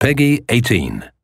Peggy 18.